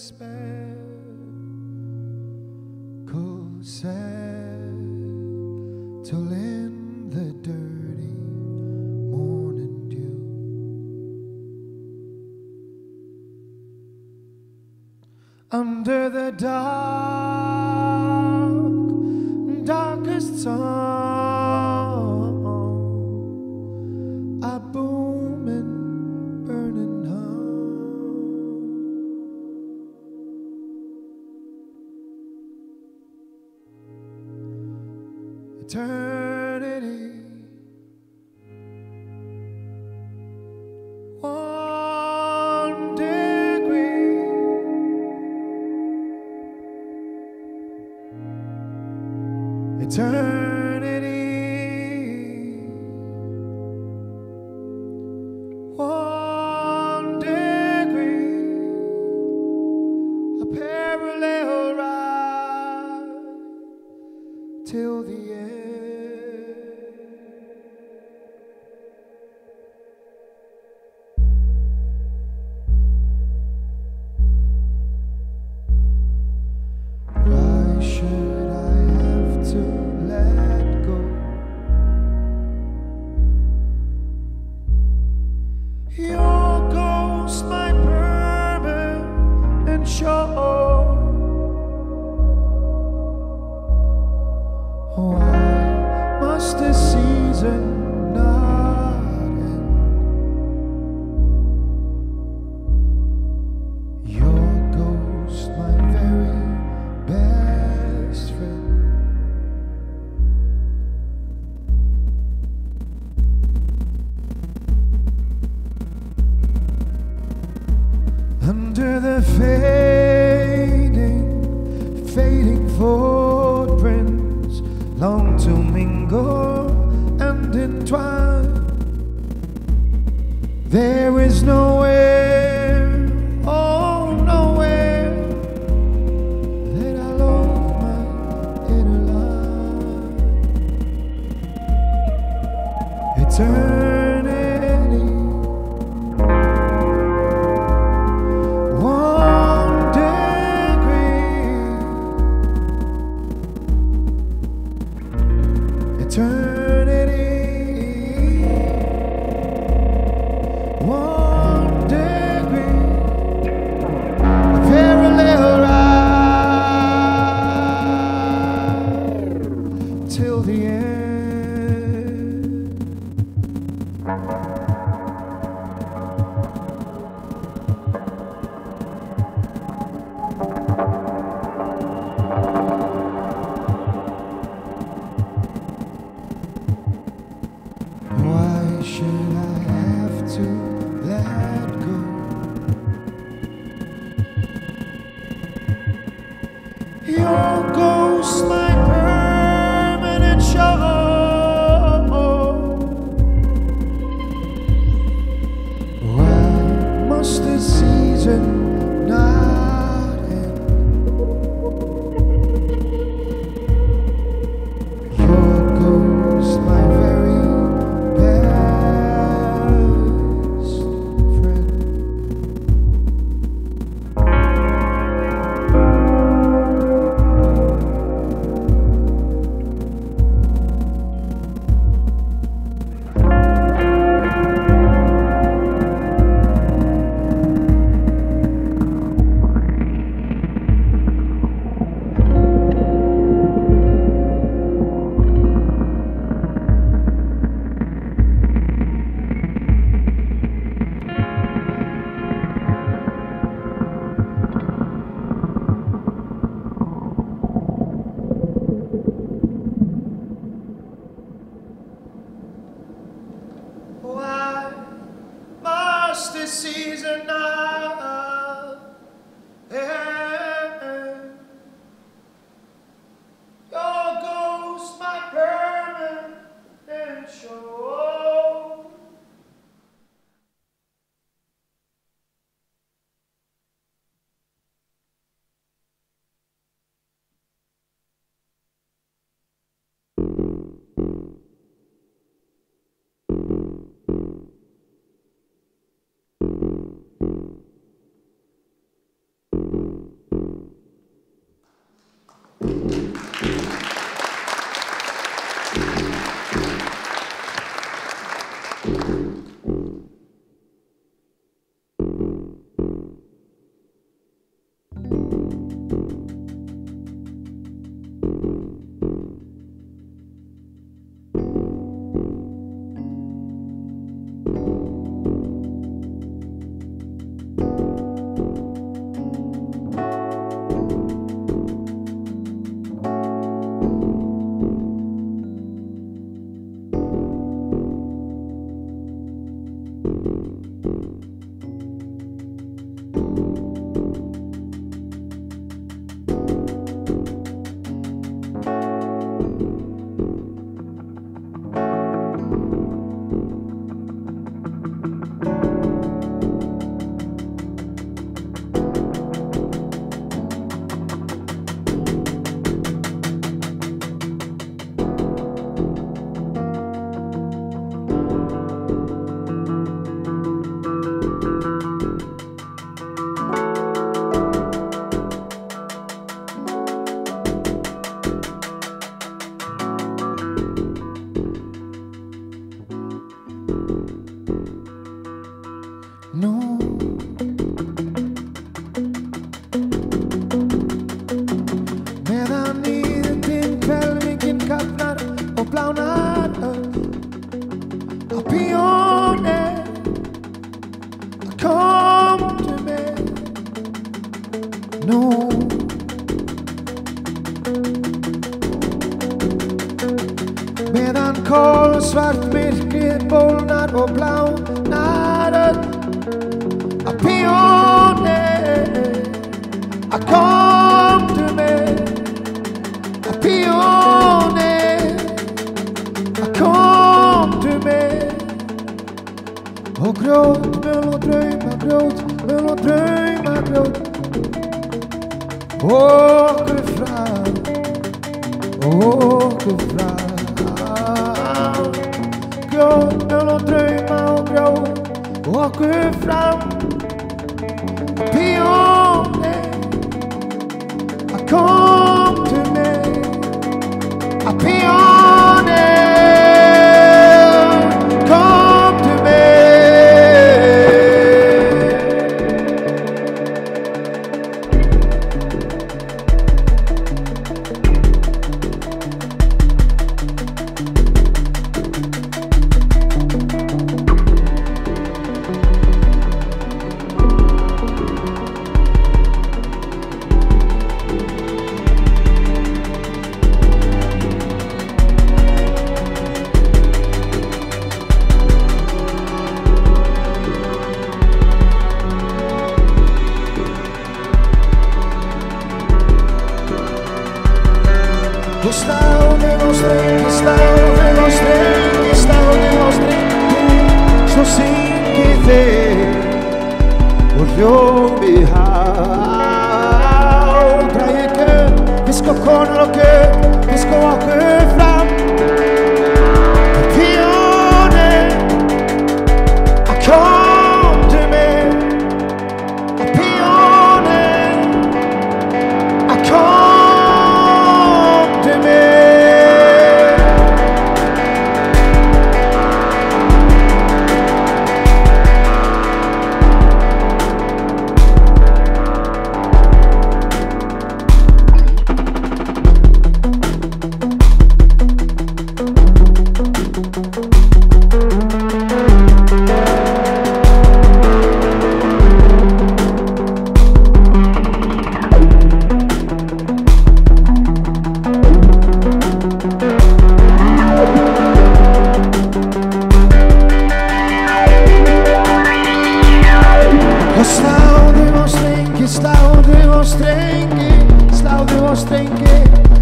Spare, cold sad till in the dirty morning dew. Under the dark darkest sun. till the end. come to me. No. Medan kol svart virket bolnar och blau natten av pioner. Och gråt, melodrömma, gråt, melodrömma, gråt Åker fram, åker fram Gråt, melodrömma och gråt Åker fram Pioner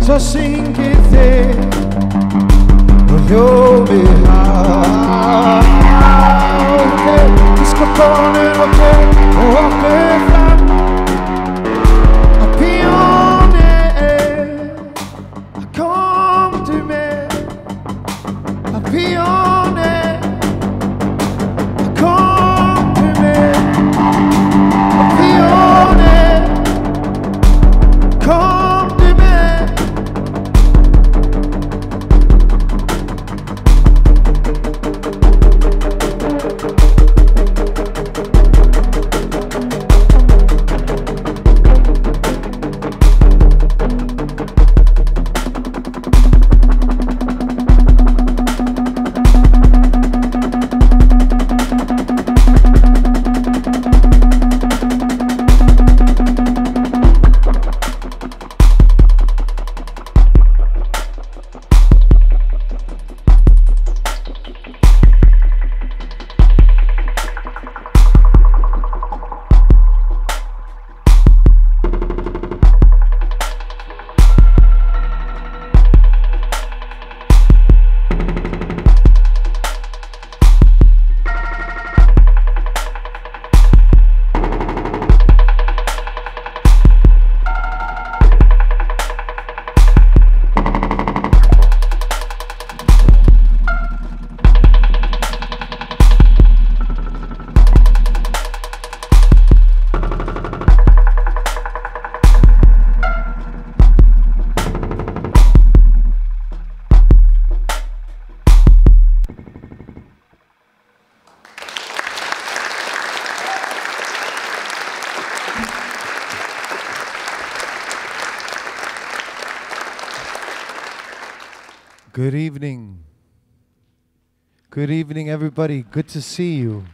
svo syngir þið og hljófi hátt. Fisk og konur og kjör og fram Good evening. Good evening, everybody. Good to see you.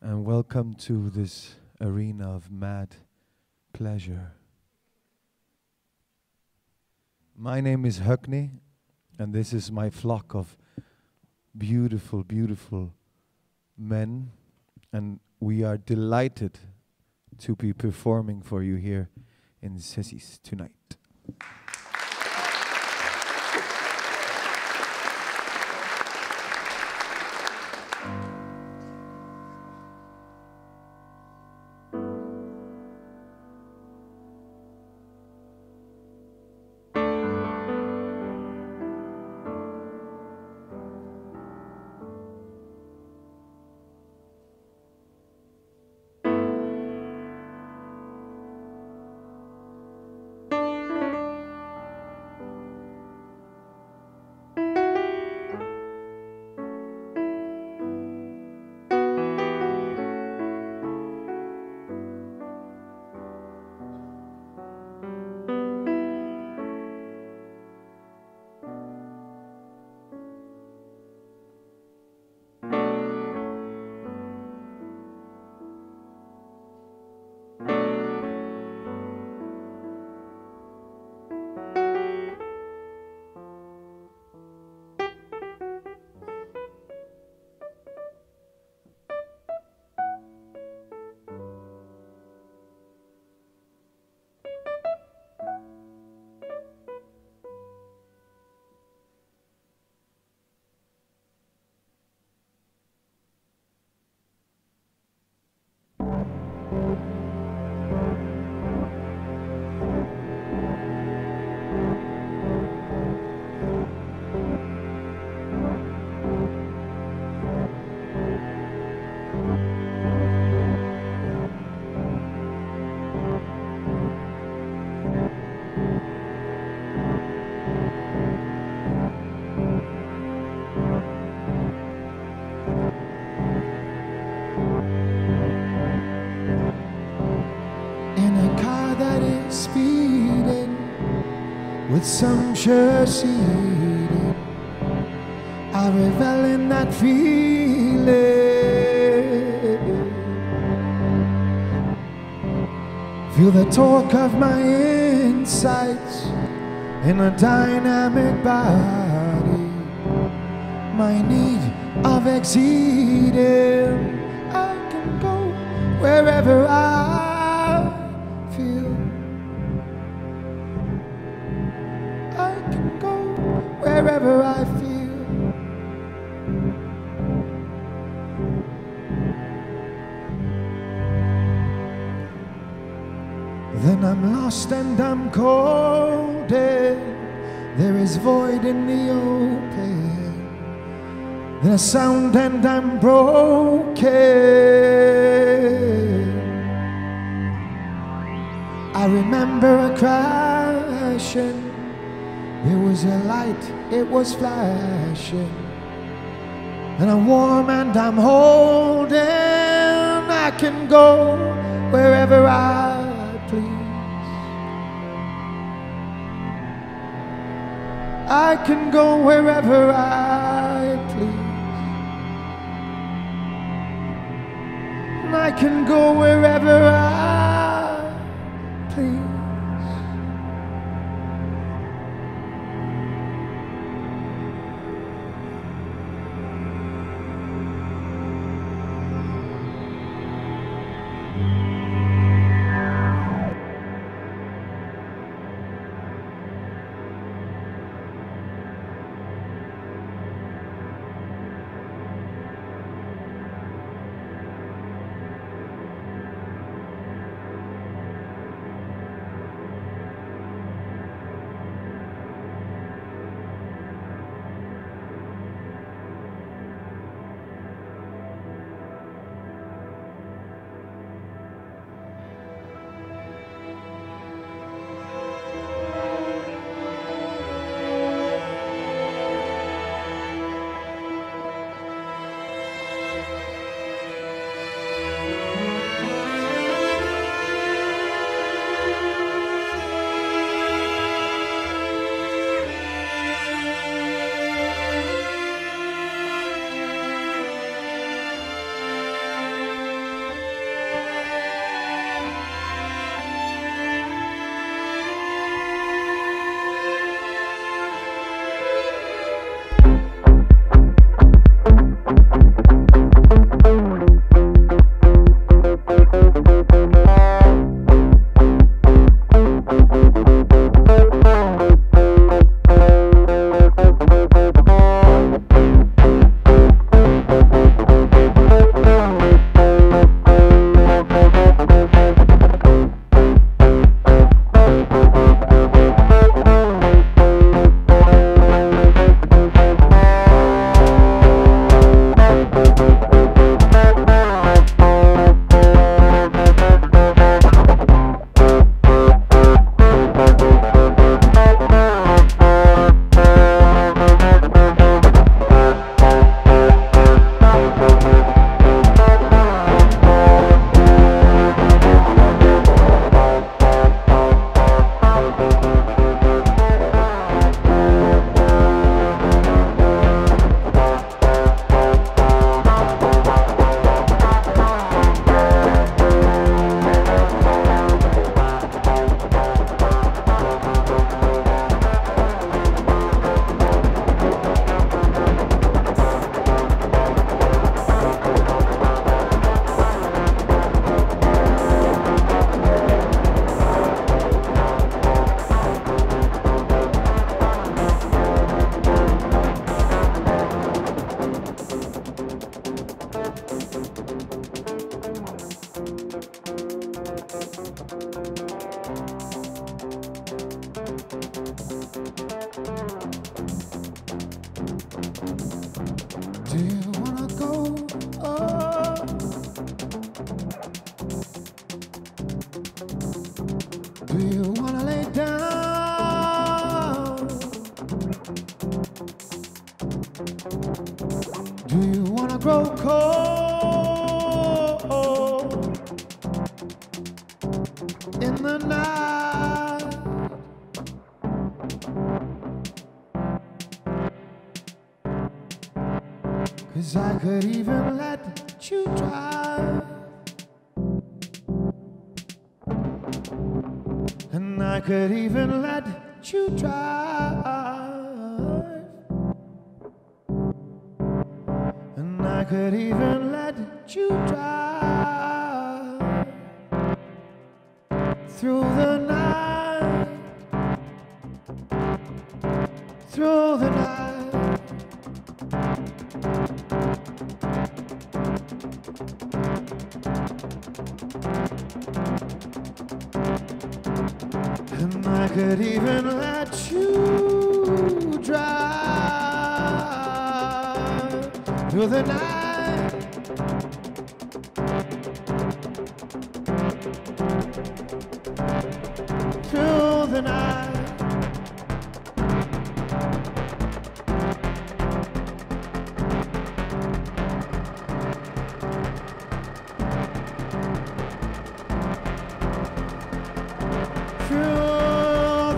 And welcome to this arena of mad pleasure. My name is Högni, and this is my flock of beautiful, beautiful men, and we are delighted to be performing for you here in Cēsis tonight. In with sumptuous eating. I revel in that feeling. Feel the torque of my insides in a dynamic body. My need of exceeding. I can go wherever I wherever I feel. Then I'm lost and I'm cold. There is void in the open. There's sound and I'm broken. I remember a crashing. There was a light, it was flashing. And I'm warm and I'm holding. I can go wherever I please. I can go wherever I please. And I can go wherever I grow cold Through the night. And I could even let you drive through the night.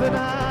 than I.